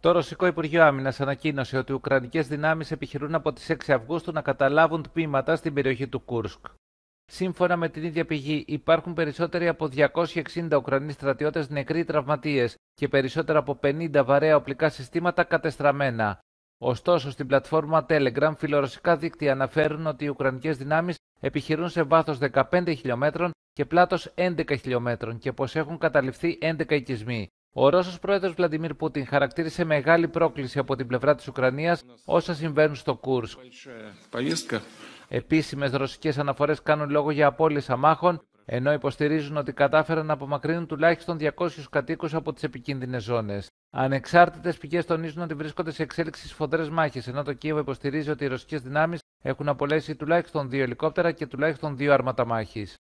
Το Ρωσικό Υπουργείο Άμυνας ανακοίνωσε ότι οι Ουκρανικές δυνάμεις επιχειρούν από τις 6 Αυγούστου να καταλάβουν τμήματα στην περιοχή του Κούρσκ. Σύμφωνα με την ίδια πηγή, υπάρχουν περισσότεροι από 260 Ουκρανοί στρατιώτες νεκροί τραυματίες και περισσότερα από 50 βαρέα οπλικά συστήματα κατεστραμμένα. Ωστόσο, στην πλατφόρμα Telegram, φιλορωσικά δίκτυα αναφέρουν ότι οι Ουκρανικές δυνάμεις επιχειρούν σε βάθος 15 χιλιόμετρων και πλάτος 11 χιλιόμετρων και πως έχουν καταληφθεί 11 οικισμοί. Ο Ρώσος πρόεδρος Βλαντιμίρ Πούτιν χαρακτήρισε μεγάλη πρόκληση από την πλευρά της Ουκρανίας όσα συμβαίνουν στο Κούρσκ. Επίσημες ρωσικές αναφορές κάνουν λόγο για απώλειες αμάχων, ενώ υποστηρίζουν ότι κατάφεραν να απομακρύνουν τουλάχιστον 200 κατοίκους από τις επικίνδυνες ζώνες. Ανεξάρτητες πηγές τονίζουν ότι βρίσκονται σε εξέλιξη σφοδρές μάχες, ενώ το Κίεβο υποστηρίζει ότι οι ρωσικές δυνάμεις έχουν απολέσει τουλάχιστον δύο ελικόπτερα και τουλάχιστον δύο άρματα μάχης.